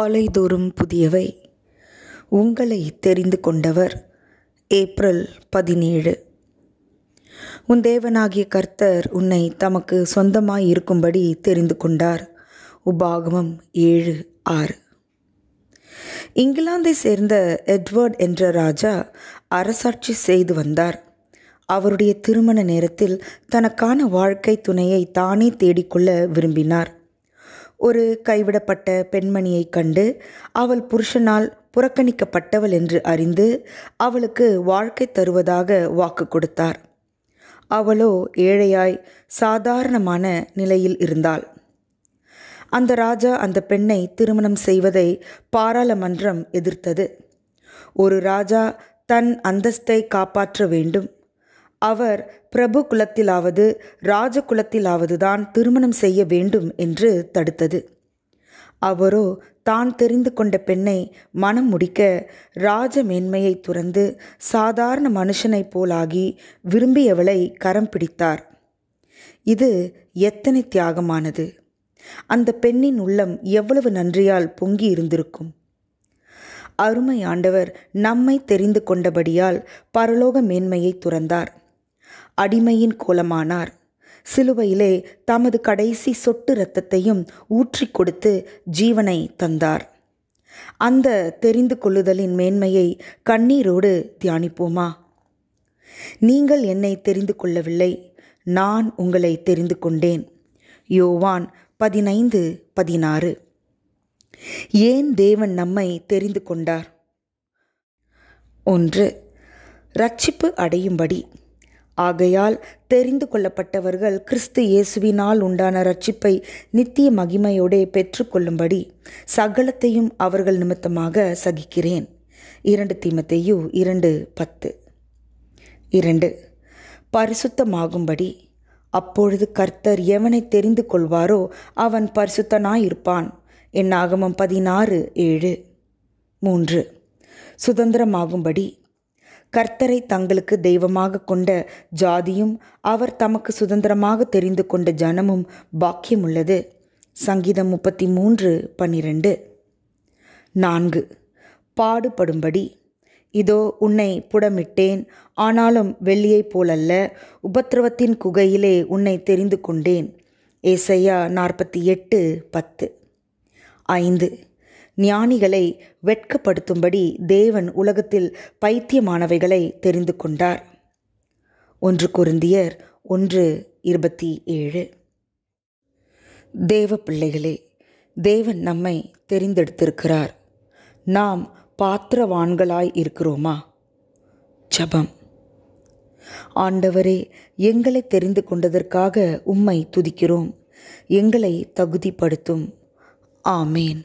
காலைதோறும் புதியவை உங்களை தெரிந்து கொண்டவர் ஏப்ரல் பதினேழு. உன் தேவனாகிய கர்த்தர் உன்னை தமக்கு சொந்தமாய் இருக்கும்படி தெரிந்து கொண்டார். உபாகமம் ஏழு ஆறு. இங்கிலாந்தை சேர்ந்த எட்வர்ட் என்ற ராஜா அரசாட்சி செய்து வந்தார். அவருடைய திருமண நேரத்தில் தனக்கான வாழ்க்கை துணையை தானே தேடிக்கொள்ள விரும்பினார். ஒரு கைவிடப்பட்ட பெண்மணியை கண்டு அவள் புருஷனால் புறக்கணிக்கப்பட்டவள் என்று அறிந்து அவளுக்கு வாழ்க்கை தருவதாக வாக்கு கொடுத்தார். அவளோ ஏழையாய் சாதாரணமான நிலையில் இருந்தாள். அந்த ராஜா அந்த பெண்ணை திருமணம் செய்வதை பாராளுமன்றம் எதிர்த்தது. ஒரு ராஜா தன் அந்தஸ்தை காப்பாற்ற வேண்டும். அவர் பிரபு குலத்திலாவது ராஜகுலத்திலாவது தான் திருமணம் செய்ய வேண்டும் என்று தடுத்தது. அவரோ தான் தெரிந்து கொண்ட பெண்ணை மனம் முடிக்க ராஜ மேன்மையை துறந்து சாதாரண மனுஷனைப் போலாகி விரும்பியவளை கரம் பிடித்தார். இது எத்தனை தியாகமானது! அந்த பெண்ணின் உள்ளம் எவ்வளவு நன்றியால் பொங்கி இருந்திருக்கும்! அருமை ஆண்டவர் நம்மை தெரிந்து கொண்டபடியால் பரலோக மேன்மையை துறந்தார். அடிமையின் கோலமானார். சிலுவையிலே தமது கடைசி சொட்டு இரத்தத்தையும் ஊற்றி கொடுத்து ஜீவனை தந்தார். அந்த தெரிந்து கொள்ளுதலின் மேன்மையை கண்ணீரோடு தியானிப்போமா? நீங்கள் என்னை தெரிந்து கொள்ளவில்லை நான் உங்களை தெரிந்து கொண்டேன். யோவான் பதினைந்து பதினாறு. ஏன் தேவன் நம்மை தெரிந்து கொண்டார்? ஒன்று ரட்சிப்பு அடையும்படி. ஆகையால் தெரிந்து கொள்ளப்பட்டவர்கள் கிறிஸ்து இயேசுவினால் உண்டான ரட்சிப்பை நித்திய மகிமையோடே பெற்றுக்கொள்ளும்படி சகலத்தையும் அவர்கள் நிமித்தமாக சகிக்கிறேன். இரண்டு தீமத்தையு இரண்டு பத்து. இரண்டு. பரிசுத்தமாகும்படி அப்பொழுது கர்த்தர் எவனை தெரிந்து கொள்வாரோ அவன் பரிசுத்தனாயிருப்பான். என் ஆகமம் பதினாறு ஏழு. மூன்று. சுதந்திரமாகும்படி கர்த்தரை தங்களுக்கு தெய்வமாக கொண்ட ஜாதியும் அவர் தமக்கு சுதந்திரமாக தெரிந்து கொண்ட ஜனமும் பாக்கியமுள்ளது. சங்கீதம் முப்பத்தி மூன்று பன்னிரண்டு. நான்கு. பாடுபடும்படி. இதோ உன்னை புடமிட்டேன். ஆனாலும் வெள்ளியைப் போலல்ல உபத்திரவத்தின் குகையிலே உன்னை தெரிந்து கொண்டேன். ஏசையா நாற்பத்தி எட்டு பத்து. ஐந்து. ஞானிகளை வெட்கப்படுத்தும்படி தேவன் உலகத்தில் பைத்தியமானவைகளை தெரிந்து கொண்டார். ஒன்று குருந்தியர் ஒன்று இருபத்தி ஏழு. தேவ பிள்ளைகளே தேவன் நம்மை தெரிந்தெடுத்திருக்கிறார். நாம் பாத்திரவான்களாய் இருக்கிறோமா? ஜபம். ஆண்டவரே எங்களை தெரிந்து கொண்டதற்காக உம்மை துதிக்கிறோம். எங்களை தகுதிப்படுத்தும். ஆமேன்.